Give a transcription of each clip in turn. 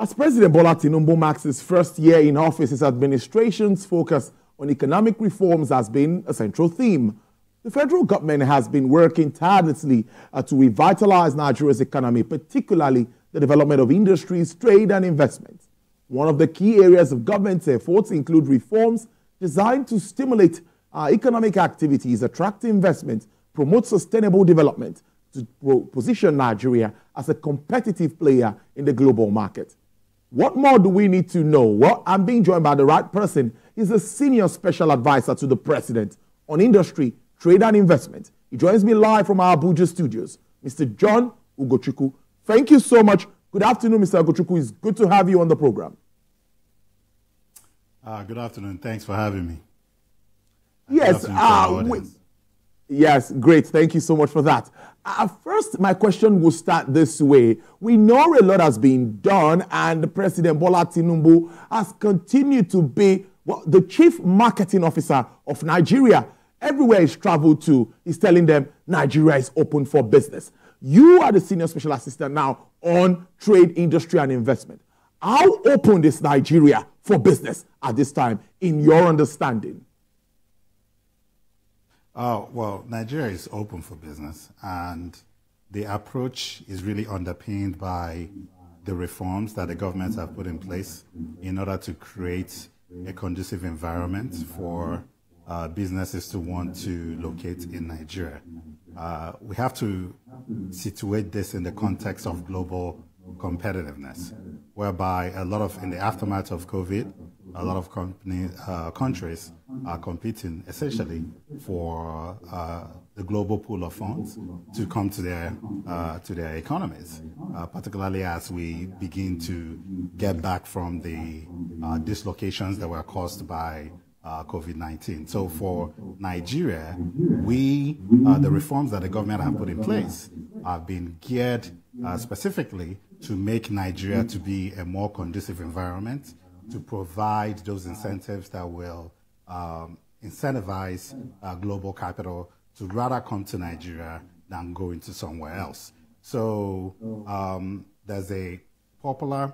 As President Bola Tinubu marks his first year in office, his administration's focus on economic reforms has been a central theme. The federal government has been working tirelessly uh, to revitalize Nigeria's economy, particularly the development of industries, trade, and investment. One of the key areas of government's efforts include reforms designed to stimulate uh, economic activities, attract investment, promote sustainable development, to position Nigeria as a competitive player in the global market. What more do we need to know? Well, I'm being joined by the right person. He's a senior special advisor to the president on industry, trade, and investment. He joins me live from our Abuja studios, Mr. John Ugochukwu. Thank you so much. Good afternoon, Mr. Ugochukwu. It's good to have you on the program. Uh, good afternoon. Thanks for having me. Yes. Uh, we, yes, great. Thank you so much for that. Uh, first, my question will start this way. We know a lot has been done, and President Bola Tinubu has continued to be well, the chief marketing officer of Nigeria. Everywhere he's traveled to, he's telling them Nigeria is open for business. You are the senior special assistant now on trade, industry, and investment. How open is Nigeria for business at this time, in your understanding? Oh, well, Nigeria is open for business, and the approach is really underpinned by the reforms that the governments have put in place in order to create a conducive environment for uh, businesses to want to locate in Nigeria. Uh, we have to situate this in the context of global competitiveness, whereby a lot of, in the aftermath of COVID, a lot of company, uh, countries are competing essentially for uh, the global pool of funds to come to their uh, to their economies, uh, particularly as we begin to get back from the uh, dislocations that were caused by uh, COVID-19. So for Nigeria, we the reforms that the government have put in place have been geared specifically to make Nigeria to be a more conducive environment to provide those incentives that will um, incentivize uh, global capital to rather come to Nigeria than go into somewhere else. So um, there's a popular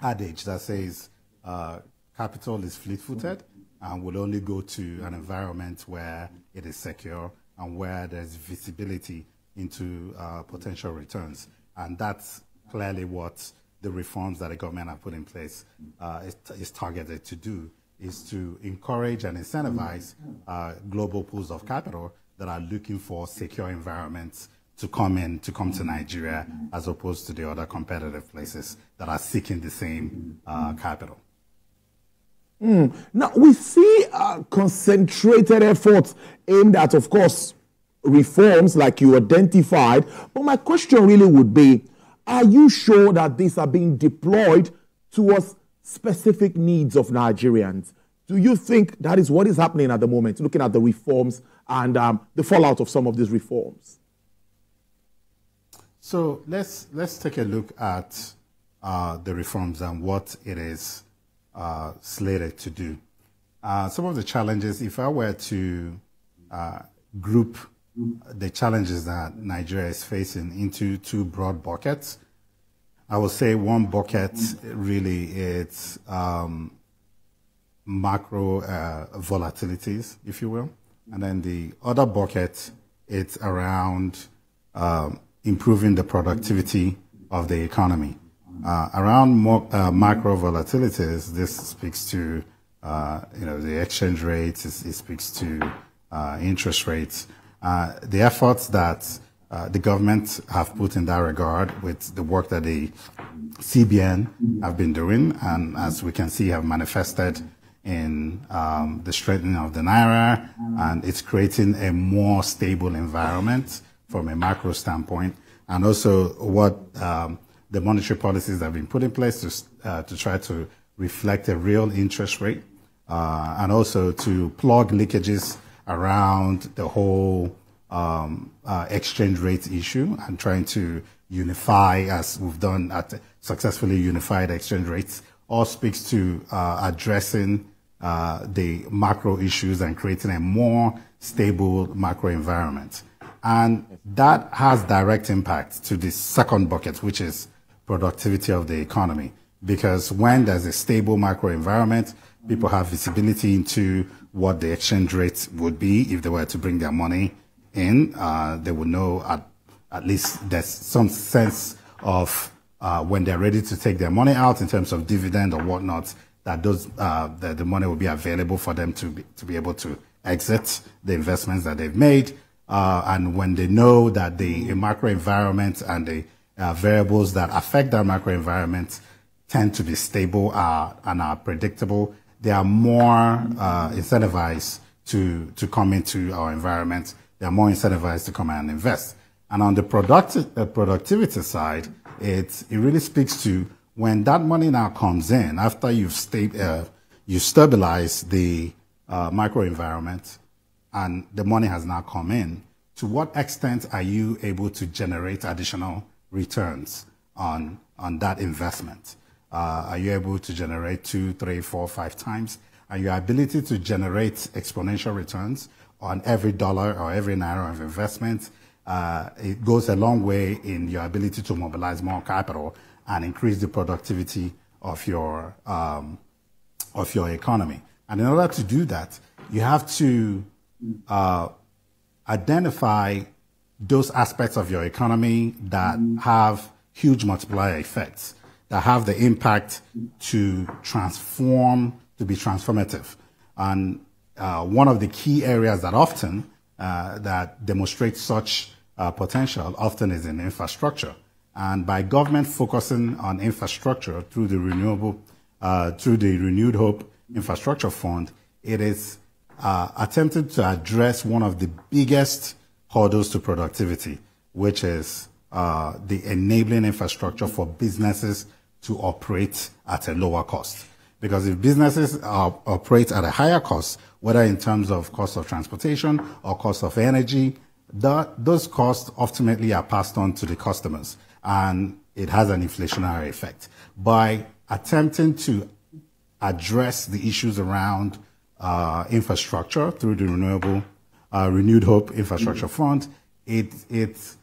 adage that says uh, capital is fleet-footed and will only go to an environment where it is secure and where there's visibility into uh, potential returns. And that's clearly what the reforms that the government have put in place uh, is, is, targeted to do is to encourage and incentivize uh, global pools of capital that are looking for secure environments to come in, to come to Nigeria, as opposed to the other competitive places that are seeking the same uh, capital. Mm. Now, we see uh, concentrated efforts aimed at, of course, reforms like you identified. But my question really would be are you sure that these are being deployed towards specific needs of Nigerians? Do you think that is what is happening at the moment, looking at the reforms and um, the fallout of some of these reforms? So let's let's take a look at uh, the reforms and what it is uh, slated to do. Uh, some of the challenges, if I were to uh, group the challenges that Nigeria is facing into two broad buckets. I would say one bucket really is um, macro uh, volatilities, if you will. And then the other bucket, it's around um, improving the productivity of the economy. Uh, around more, uh, macro volatilities, this speaks to uh, you know the exchange rates, it, it speaks to uh, interest rates, uh, the efforts that uh, the government have put in that regard with the work that the CBN have been doing, and as we can see, have manifested in um, the strengthening of the naira, and it's creating a more stable environment from a macro standpoint, and also what um, the monetary policies have been put in place to uh, to try to reflect a real interest rate, uh, and also to plug leakages around the whole um, uh, exchange rate issue and trying to unify, as we've done at successfully unified exchange rates, all speaks to uh, addressing uh, the macro issues and creating a more stable macro environment. And that has direct impact to the second bucket, which is productivity of the economy. Because when there's a stable macro environment, people have visibility into what the exchange rate would be if they were to bring their money in. Uh, they would know at, at least there's some sense of uh, when they're ready to take their money out in terms of dividend or whatnot, that those uh, the money will be available for them to be, to be able to exit the investments that they've made. Uh, and when they know that the macro environment and the uh, variables that affect that macro environment tend to be stable uh, and are predictable, they are more uh, incentivized to to come into our environment. They are more incentivized to come and invest. And on the producti- uh, productivity side, it, it really speaks to when that money now comes in after you've sta- uh, you stabilize the uh, microenvironment and the money has now come in, to what extent are you able to generate additional returns on, on that investment? Uh, are you able to generate two, three, four, five times? And your ability to generate exponential returns on every dollar or every naira of investment uh, it goes a long way in your ability to mobilize more capital and increase the productivity of your um, of your economy. And in order to do that, you have to uh, identify those aspects of your economy that have huge multiplier effects, that have the impact to transform, to be transformative. And uh, one of the key areas that often uh, that demonstrate such uh, potential often is in infrastructure. And by government focusing on infrastructure through the renewable, uh, through the Renewed Hope Infrastructure Fund, it is uh, attempted to address one of the biggest hurdles to productivity, which is uh, the enabling infrastructure for businesses to operate at a lower cost. Because if businesses operate at a higher cost, whether in terms of cost of transportation or cost of energy, those costs ultimately are passed on to the customers and it has an inflationary effect. By attempting to address the issues around uh, infrastructure through the Renewable uh, Renewed Hope Infrastructure mm-hmm. Fund, it, it's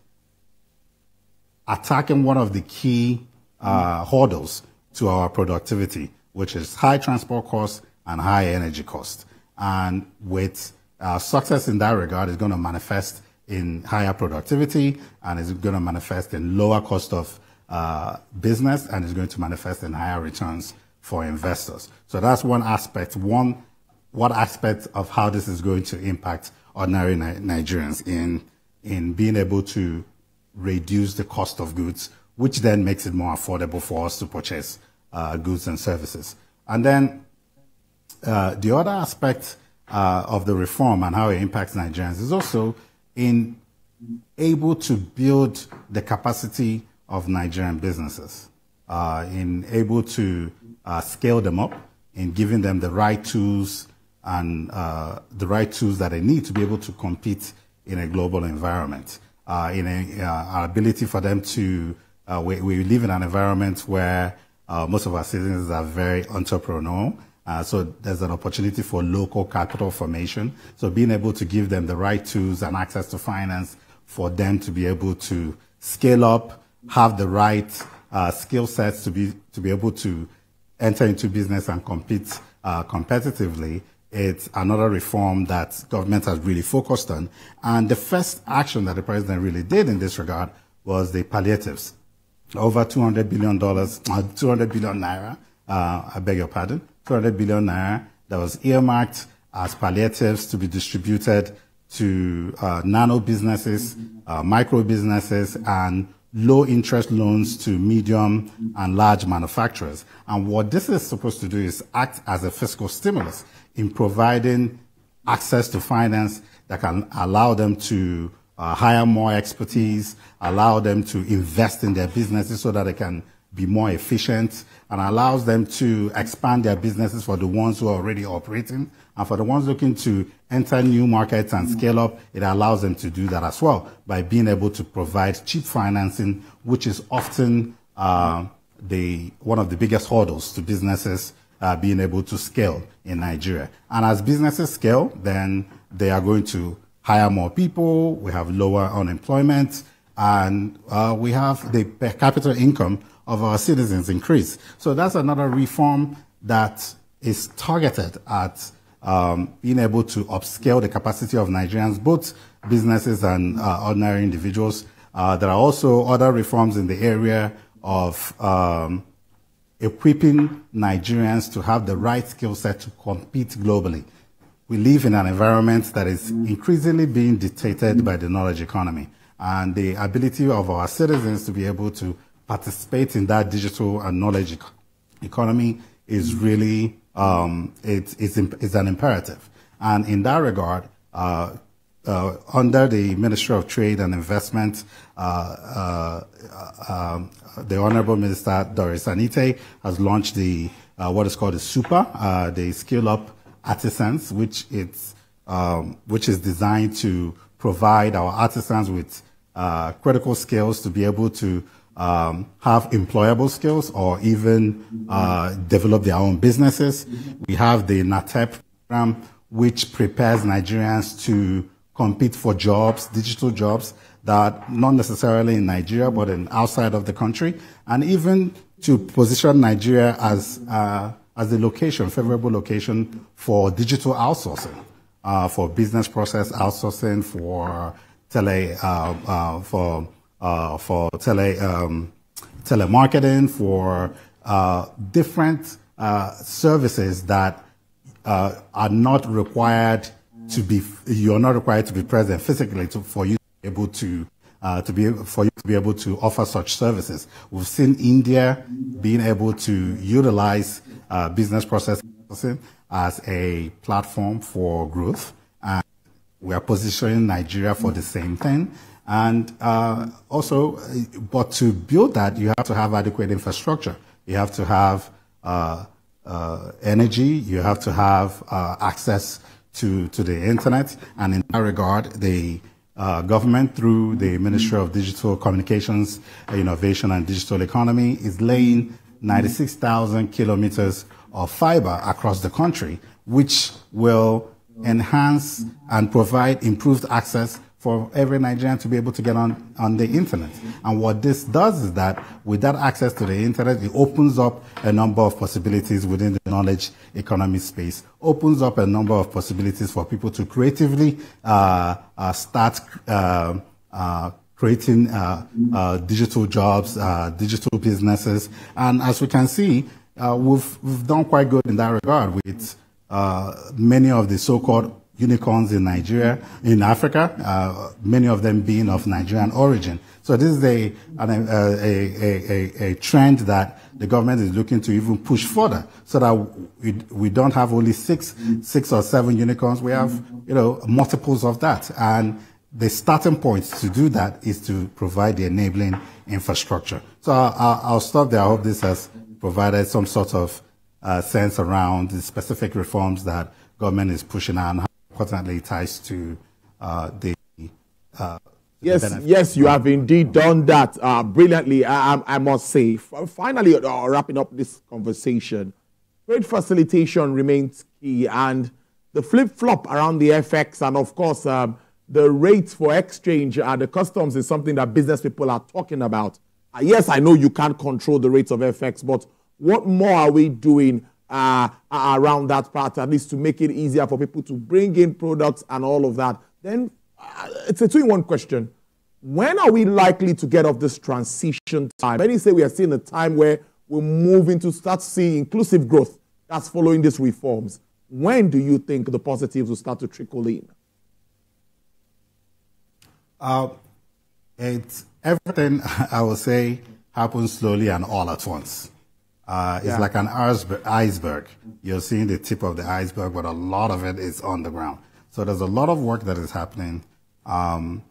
attacking one of the key uh, hurdles to our productivity, which is high transport costs and high energy costs. And with uh, success in that regard is going to manifest in higher productivity and is going to manifest in lower cost of uh, business and is going to manifest in higher returns for investors. So that's one aspect, one, what aspect of how this is going to impact ordinary Ni- Nigerians in, in being able to reduce the cost of goods, which then makes it more affordable for us to purchase uh, goods and services. And then uh, the other aspect uh, of the reform and how it impacts Nigerians is also in able to build the capacity of Nigerian businesses, uh, in able to uh, scale them up, in giving them the right tools and uh, the right tools that they need to be able to compete in a global environment. In a, our ability for them to, uh, we, we, live in an environment where most of our citizens are very entrepreneurial uh, so there's an opportunity for local capital formation. So being able to give them the right tools and access to finance for them to be able to scale up, have the right uh, skill sets to be to be able to enter into business and compete uh, competitively. It's another reform that government has really focused on. And the first action that the president really did in this regard was the palliatives. Over $200 billion, uh, 200 billion naira, uh, I beg your pardon, 200 billion naira that was earmarked as palliatives to be distributed to uh, nano businesses, uh, micro businesses, and low interest loans to medium and large manufacturers. And what this is supposed to do is act as a fiscal stimulus in providing access to finance that can allow them to uh, hire more expertise, allow them to invest in their businesses so that they can be more efficient and allows them to expand their businesses for the ones who are already operating. And for the ones looking to enter new markets and scale up, it allows them to do that as well by being able to provide cheap financing, which is often uh, the one of the biggest hurdles to businesses uh, being able to scale in Nigeria. And as businesses scale, then they are going to hire more people. We have lower unemployment, and uh, we have the per capita income of our citizens increase. So that's another reform that is targeted at um, being able to upscale the capacity of Nigerians, both businesses and uh, ordinary individuals. Uh, there are also other reforms in the area of um, equipping Nigerians to have the right skill set to compete globally. We live in an environment that is increasingly being dictated by the knowledge economy and the ability of our citizens to be able to participate in that digital and knowledge economy is really um, it's, it's, it's, an imperative. And in that regard, uh, uh, under the Ministry of Trade and Investment, uh, uh um, the Honorable Minister Doris Anite has launched the uh, what is called the SUPA, uh, the Skill Up Artisans, which it's um, which is designed to provide our artisans with critical skills to be able to um, have employable skills or even uh, develop their own businesses. We have the NATEP program, which prepares Nigerians to compete for jobs, digital jobs that not necessarily in Nigeria, but in outside of the country, and even to position Nigeria as uh, as a location, favorable location for digital outsourcing, uh, for business process outsourcing, for tele, uh, uh for uh, for tele, um, telemarketing, for uh, different services that are not required to be, you're not required to be present physically to, for you to be able to uh, to be for you to be able to offer such services. We've seen India being able to utilize uh, business processing as a platform for growth, and we are positioning Nigeria for the same thing. And uh, also, but to build that, you have to have adequate infrastructure. You have to have uh, uh, energy. You have to have uh, access to, to the internet. And in that regard, the uh, government, through the Ministry of Digital Communications, Innovation and Digital Economy, is laying 96,000 kilometers of fiber across the country, which will enhance and provide improved access for every Nigerian to be able to get on, on the internet. And what this does is that with that access to the internet, it opens up a number of possibilities within the knowledge economy space, opens up a number of possibilities for people to creatively uh, uh, start uh, uh creating uh, uh, digital jobs, digital businesses. And as we can see, we've, we've done quite good in that regard with many of the so-called unicorns in Nigeria, in Africa, uh, many of them being of Nigerian origin. So this is a, a, a, a, a, trend that the government is looking to even push further so that we, we don't have only six, six or seven unicorns. We have, you know, multiples of that. And the starting point to do that is to provide the enabling infrastructure. So I'll, I'll stop there. I hope this has provided some sort of uh, sense around the specific reforms that government is pushing on how importantly ties to uh, the. Uh, yes, the yes, you have indeed done that uh, brilliantly. I, I, must say. Finally, uh, wrapping up this conversation, trade facilitation remains key, and the flip flop around the FX, and of course, um, the rates for exchange and the customs is something that business people are talking about. Uh, yes, I know you can't control the rates of FX, but what more are we doing uh, around that part, at least to make it easier for people to bring in products and all of that. Then uh, it's a two in one question. When are we likely to get off this transition time? Many say we are seeing a time where we're moving to start seeing inclusive growth that's following these reforms. When do you think the positives will start to trickle in? Uh, it's everything I would say happens slowly and all at once. Uh, it's yeah. like an iceberg. You're seeing the tip of the iceberg, but a lot of it is on the ground. So there's a lot of work that is happening. Um,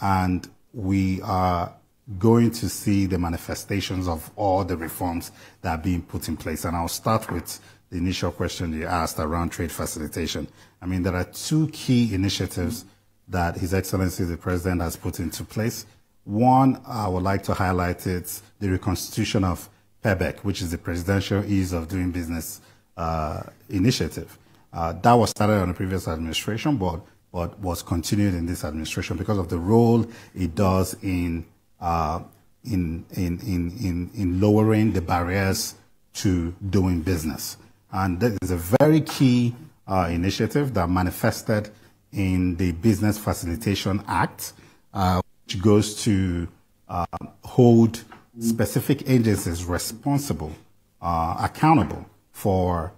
and we are going to see the manifestations of all the reforms that are being put in place. And I'll start with the initial question you asked around trade facilitation. I mean, there are two key initiatives that His Excellency the President has put into place. One, I would like to highlight it, the reconstitution of PEBEC, which is the Presidential Ease of Doing Business uh, initiative. Uh, that was started on the previous administration, but, but was continued in this administration because of the role it does in uh, in, in, in, in, in lowering the barriers to doing business. And that is a very key uh, initiative that manifested in the Business Facilitation Act, uh, which goes to uh, hold specific agencies responsible, uh, accountable for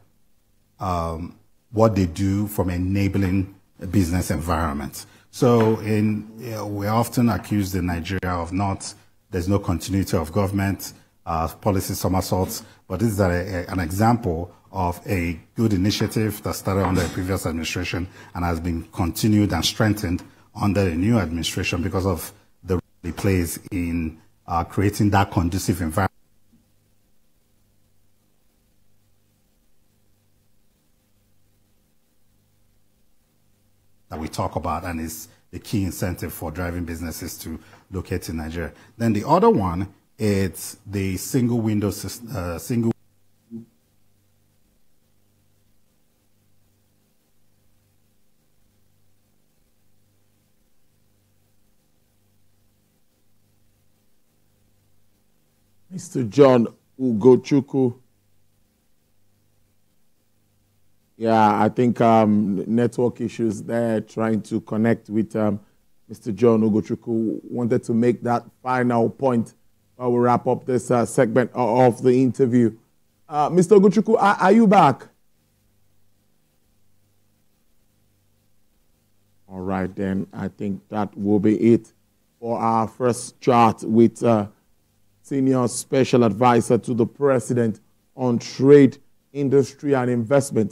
um, what they do from enabling business environments. So in, you know, we often accuse the Nigeria of not, there's no continuity of government, uh, policy somersaults, but this is a, a, an example of a good initiative that started under the previous administration and has been continued and strengthened under the new administration because of the role it plays in uh, creating that conducive environment. that we talk about and is the key incentive for driving businesses to locate in Nigeria. Then the other one, it's the single window uh, single Mr. John Ugochukwu. Yeah, I think um, network issues there, trying to connect with um, Mr. John Ugochukwu. Wanted to make that final point while we wrap up this uh, segment of the interview. Uh, Mr. Ugochukwu, are, are, you back? All right, then I think that will be it for our first chat with. Uh, Senior Special Advisor to the President on Trade, Industry and Investment,